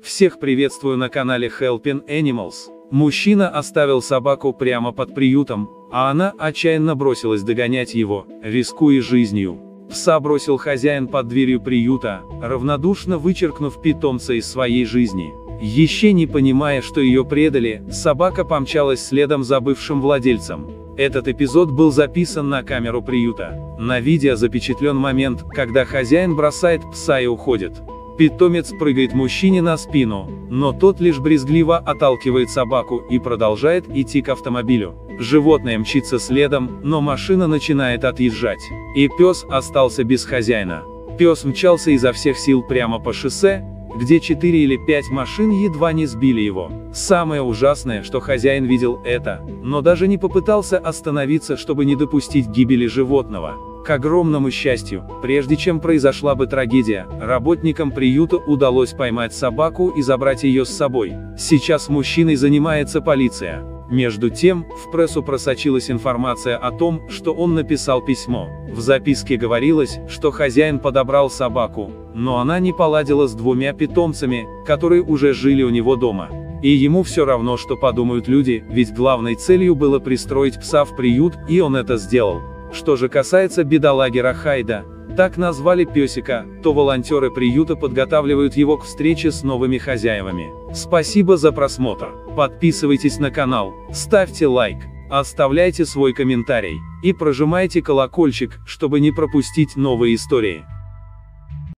Всех приветствую на канале Helping Animals. Мужчина оставил собаку прямо под приютом, а она отчаянно бросилась догонять его, рискуя жизнью. Пса бросил хозяин под дверью приюта, равнодушно вычеркнув питомца из своей жизни. Еще не понимая, что ее предали, собака помчалась следом за бывшим владельцем. Этот эпизод был записан на камеру приюта. На видео запечатлен момент, когда хозяин бросает пса и уходит. Питомец прыгает мужчине на спину, но тот лишь брезгливо отталкивает собаку и продолжает идти к автомобилю. Животное мчится следом, но машина начинает отъезжать. И пес остался без хозяина. Пес мчался изо всех сил прямо по шоссе, где 4 или 5 машин едва не сбили его. Самое ужасное, что хозяин видел это, но даже не попытался остановиться, чтобы не допустить гибели животного. К огромному счастью, прежде чем произошла бы трагедия, работникам приюта удалось поймать собаку и забрать ее с собой. Сейчас мужчиной занимается полиция. Между тем, в прессу просочилась информация о том, что он написал письмо. В записке говорилось, что хозяин подобрал собаку, но она не поладила с двумя питомцами, которые уже жили у него дома. И ему все равно, что подумают люди, ведь главной целью было пристроить пса в приют, и он это сделал. Что же касается бедолаги Рахайда, так назвали песика, то волонтеры приюта подготавливают его к встрече с новыми хозяевами. Спасибо за просмотр. Подписывайтесь на канал, ставьте лайк, оставляйте свой комментарий, и прожимайте колокольчик, чтобы не пропустить новые истории.